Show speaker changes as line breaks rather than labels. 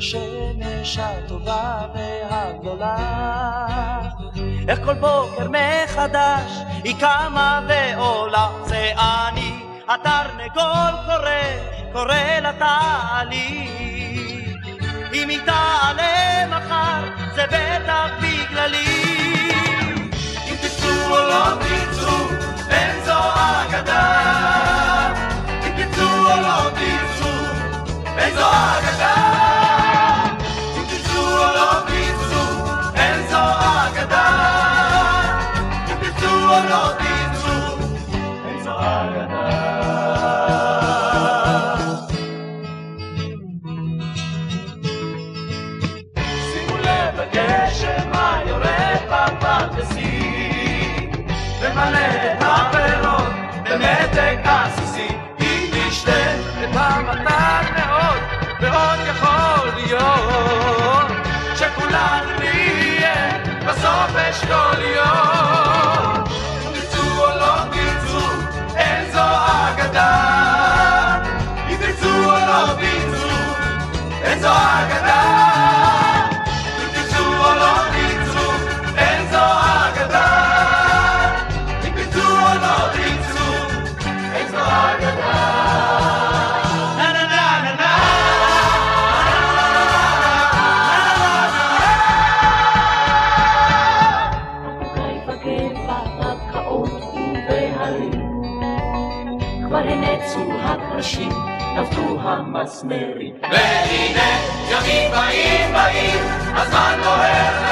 השמש הטובה והגדולה. איך כל בוקר מחדש היא קמה ועולה, זה אני, התרנגול קורא, קורא לתעלי. אם היא תעלה מחר, זה בטח ומלא את הפירות במתק עסיסי אם תשתה את המתן מאוד ועוד יכול להיות שכולנו נהיה בסוף אשכול יום תרצו או לא תרצו אין זו אגדה. אם תרצו או לא תרצו אין זו אגדה
ובהרים. כבר הנצו הקרשים, נבטו המסמרים.
והנה ימים באים באים, הזמן דוהר לרעה.